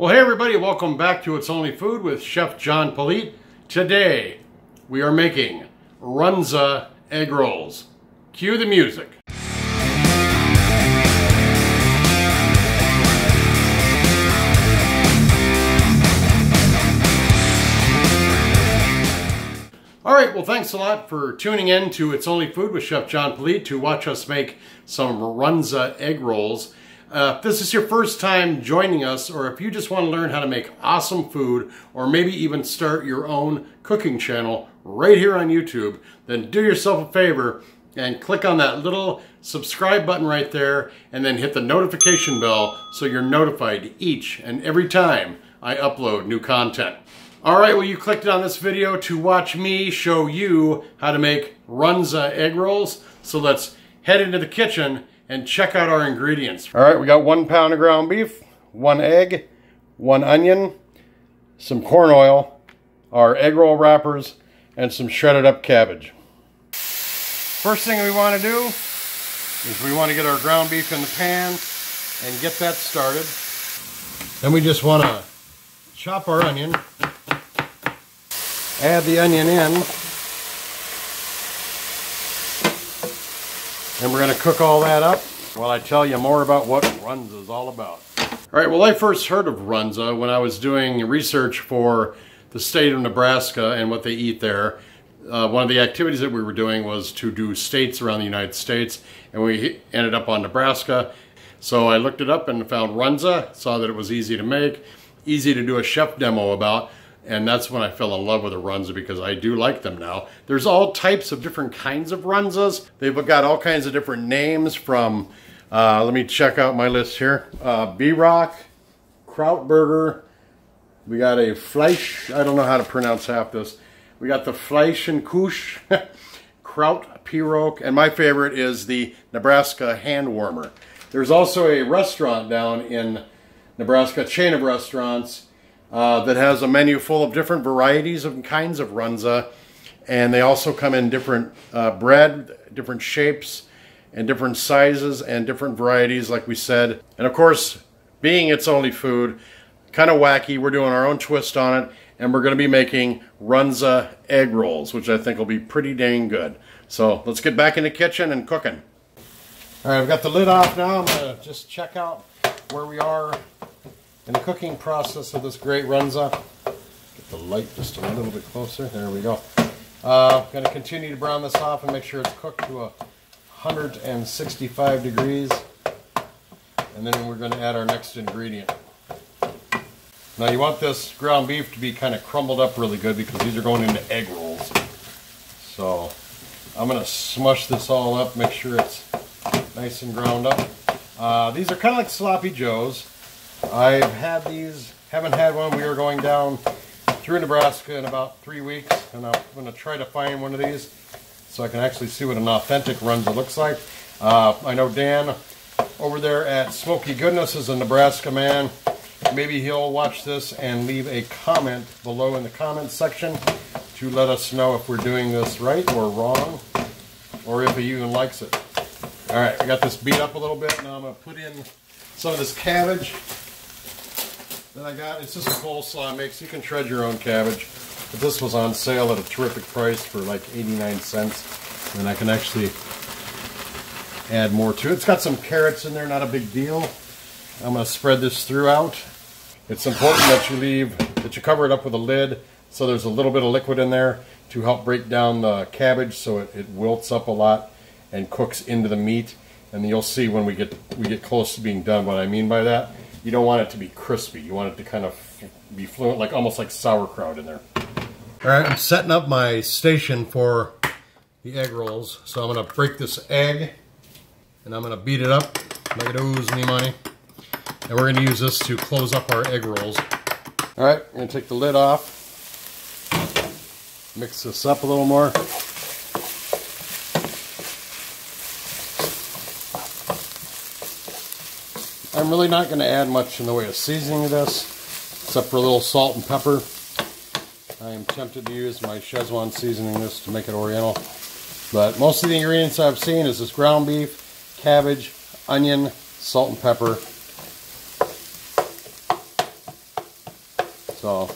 Well, hey everybody, welcome back to It's Only Food with Chef John Politte. Today, we are making Runza egg rolls. Cue the music. All right, well, thanks a lot for tuning in to It's Only Food with Chef John Politte to watch us make some Runza egg rolls. Uh, if this is your first time joining us, or if you just want to learn how to make awesome food, or maybe even start your own cooking channel right here on YouTube, then do yourself a favor and click on that little subscribe button right there, and then hit the notification bell so you're notified each and every time I upload new content. All right, well, you clicked on this video to watch me show you how to make Runza egg rolls. So let's head into the kitchen and check out our ingredients. All right, we got one pound of ground beef, one egg, one onion, some corn oil, our egg roll wrappers, and some shredded up cabbage. First thing we want to do is we want to get our ground beef in the pan and get that started. Then we just want to chop our onion add the onion in. And we're to cook all that up while I tell you more about what Runza is all about. All right, well, I first heard of Runza when I was doing research for the state of Nebraska and what they eat there. Uh, one of the activities that we were doing was to do states around the United States, and we ended up on Nebraska. So I looked it up and found Runza, saw that it was easy to make, easy to do a chef demo about and that's when I fell in love with the Runza because I do like them now. There's all types of different kinds of Runzas. They've got all kinds of different names from, uh, let me check out my list here. Uh, B-Rock, Krautburger, we got a Fleisch, I don't know how to pronounce half this. We got the Fleisch and Kusch, Kraut Pirog, and my favorite is the Nebraska Hand Warmer. There's also a restaurant down in Nebraska, chain of restaurants, uh, that has a menu full of different varieties and kinds of runza. And they also come in different uh, bread, different shapes, and different sizes and different varieties, like we said. And of course, being it's only food, kind of wacky, we're doing our own twist on it. And we're going to be making runza egg rolls, which I think will be pretty dang good. So let's get back in the kitchen and cooking. All right, I've got the lid off now. I'm going to just check out where we are in the cooking process of this great runza, get the light just a little bit closer. There we go. Uh, going to continue to brown this off and make sure it's cooked to a 165 degrees. And then we're going to add our next ingredient. Now you want this ground beef to be kind of crumbled up really good because these are going into egg rolls. So I'm going to smush this all up, make sure it's nice and ground up. Uh, these are kind of like sloppy joes. I've had these, haven't had one. We are going down through Nebraska in about three weeks, and I'm going to try to find one of these so I can actually see what an authentic runza looks like. Uh, I know Dan over there at Smoky Goodness is a Nebraska man. Maybe he'll watch this and leave a comment below in the comment section to let us know if we're doing this right or wrong, or if he even likes it. All right, I got this beat up a little bit. Now I'm going to put in some of this cabbage that I got. It's just a coleslaw mix. You can shred your own cabbage. But this was on sale at a terrific price for like 89 cents. And I can actually add more to it. It's got some carrots in there, not a big deal. I'm going to spread this throughout. It's important that you leave, that you cover it up with a lid so there's a little bit of liquid in there to help break down the cabbage so it, it wilts up a lot and cooks into the meat. And you'll see when we get we get close to being done what I mean by that you don't want it to be crispy. You want it to kind of be fluent, like almost like sauerkraut in there. All right, I'm setting up my station for the egg rolls. So I'm gonna break this egg and I'm gonna beat it up, make it ooze any money. And we're gonna use this to close up our egg rolls. All right, gonna take the lid off, mix this up a little more. Really not going to add much in the way of seasoning to this, except for a little salt and pepper. I am tempted to use my Szechuan seasoning this to make it oriental. But most of the ingredients I've seen is this ground beef, cabbage, onion, salt and pepper. So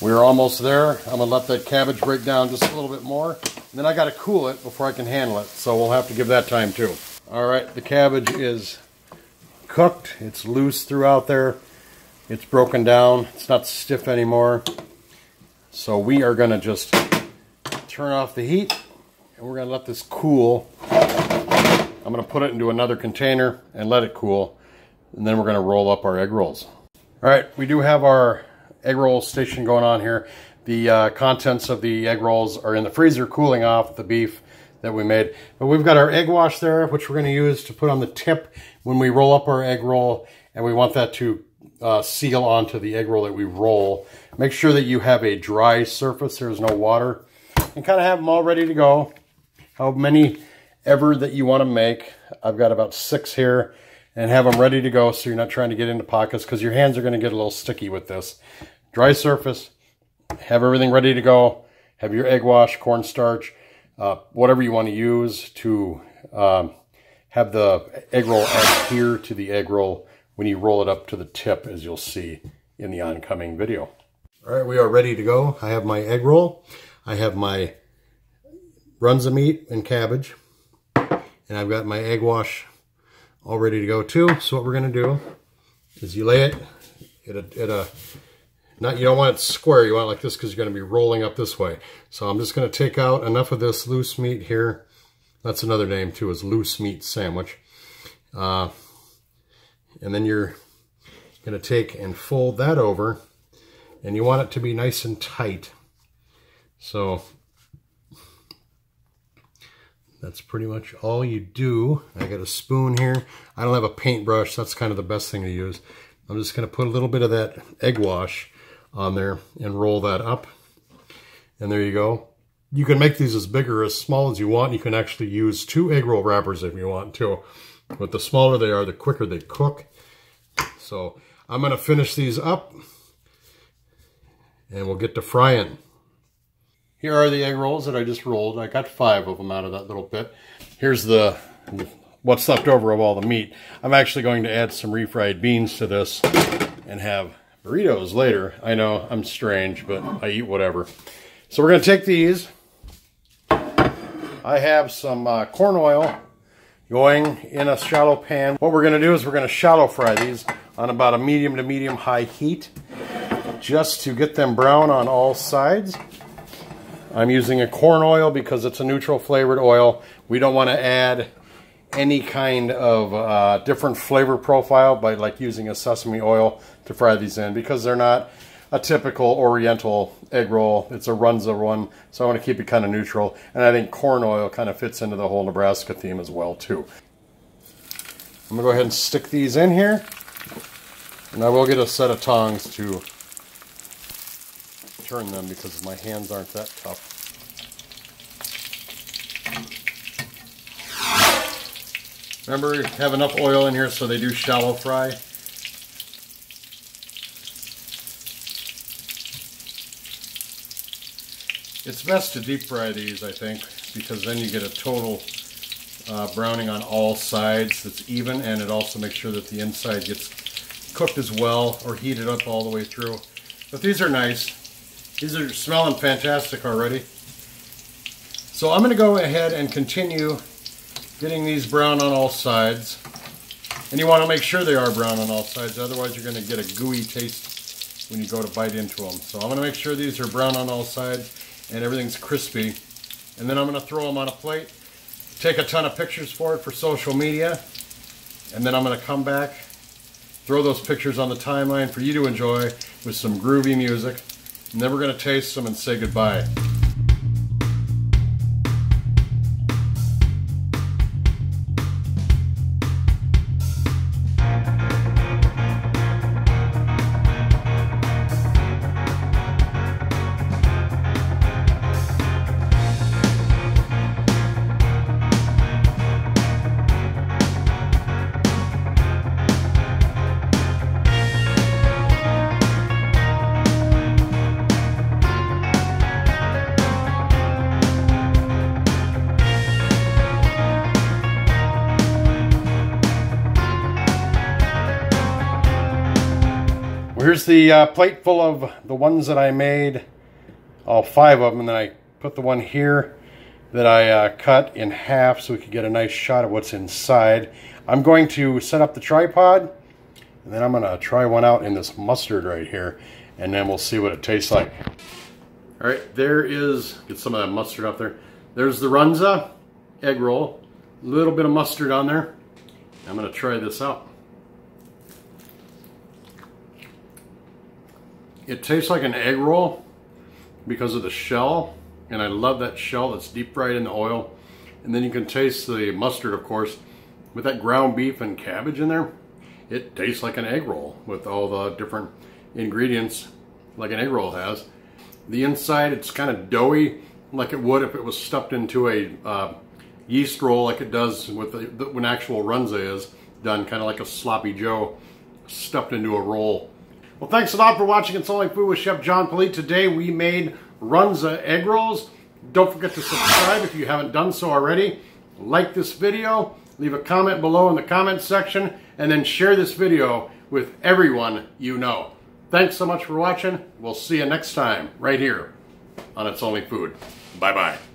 we're almost there. I'm gonna let that cabbage break down just a little bit more. And then I gotta cool it before I can handle it. So we'll have to give that time too. All right, the cabbage is cooked. It's loose throughout there. It's broken down. It's not stiff anymore. So we are gonna just turn off the heat and we're gonna let this cool. I'm gonna put it into another container and let it cool. And then we're gonna roll up our egg rolls. All right, we do have our egg roll station going on here. The uh, contents of the egg rolls are in the freezer cooling off the beef that we made. But we've got our egg wash there, which we're going to use to put on the tip when we roll up our egg roll. And we want that to uh, seal onto the egg roll that we roll. Make sure that you have a dry surface. There's no water. And kind of have them all ready to go. How many ever that you want to make. I've got about six here. And have them ready to go so you're not trying to get into pockets because your hands are going to get a little sticky with this. Dry surface. Have everything ready to go. Have your egg wash, cornstarch, uh, whatever you want to use to um, have the egg roll adhere to the egg roll when you roll it up to the tip, as you'll see in the oncoming video. All right, we are ready to go. I have my egg roll. I have my runza meat and cabbage. And I've got my egg wash all ready to go too. So what we're going to do is you lay it at a, at a not, you don't want it square, you want it like this because you're going to be rolling up this way. So I'm just going to take out enough of this loose meat here. That's another name too, is loose meat sandwich. Uh, and then you're going to take and fold that over. And you want it to be nice and tight. So that's pretty much all you do. I got a spoon here. I don't have a paintbrush. That's kind of the best thing to use. I'm just going to put a little bit of that egg wash on there and roll that up. And there you go. You can make these as big or as small as you want. You can actually use two egg roll wrappers if you want to. But the smaller they are, the quicker they cook. So I'm going to finish these up and we'll get to frying. Here are the egg rolls that I just rolled. I got five of them out of that little bit. Here's the what's left over of all the meat. I'm actually going to add some refried beans to this and have burritos later. I know I'm strange, but I eat whatever. So we're going to take these. I have some uh, corn oil going in a shallow pan. What we're going to do is we're going to shallow fry these on about a medium to medium high heat just to get them brown on all sides. I'm using a corn oil because it's a neutral flavored oil. We don't want to add any kind of uh, different flavor profile by like using a sesame oil to fry these in because they're not a typical oriental egg roll. It's a runza one, so I want to keep it kind of neutral. And I think corn oil kind of fits into the whole Nebraska theme as well too. I'm going to go ahead and stick these in here. And I will get a set of tongs to turn them because my hands aren't that tough. Remember, have enough oil in here so they do shallow fry. It's best to deep fry these, I think, because then you get a total uh, browning on all sides that's even, and it also makes sure that the inside gets cooked as well or heated up all the way through. But these are nice. These are smelling fantastic already. So I'm going to go ahead and continue getting these brown on all sides. And you want to make sure they are brown on all sides, otherwise you're going to get a gooey taste when you go to bite into them. So I'm going to make sure these are brown on all sides and everything's crispy. And then I'm going to throw them on a plate, take a ton of pictures for it for social media, and then I'm going to come back, throw those pictures on the timeline for you to enjoy with some groovy music. And then we're going to taste them and say goodbye. Here's the uh, plate full of the ones that I made, all five of them, and then I put the one here that I uh, cut in half so we could get a nice shot of what's inside. I'm going to set up the tripod, and then I'm going to try one out in this mustard right here, and then we'll see what it tastes like. All right, there is, get some of that mustard up there. There's the Runza egg roll, a little bit of mustard on there. I'm going to try this out. It tastes like an egg roll because of the shell, and I love that shell that's deep fried in the oil. And then you can taste the mustard, of course, with that ground beef and cabbage in there. It tastes like an egg roll with all the different ingredients like an egg roll has. The inside, it's kind of doughy, like it would if it was stuffed into a uh, yeast roll like it does with the, when actual runza is done, kind of like a sloppy joe stuffed into a roll. Well, thanks a lot for watching It's Only Food with Chef John Politte. Today we made Runza egg rolls. Don't forget to subscribe if you haven't done so already. Like this video, leave a comment below in the comments section, and then share this video with everyone you know. Thanks so much for watching. We'll see you next time right here on It's Only Food. Bye-bye.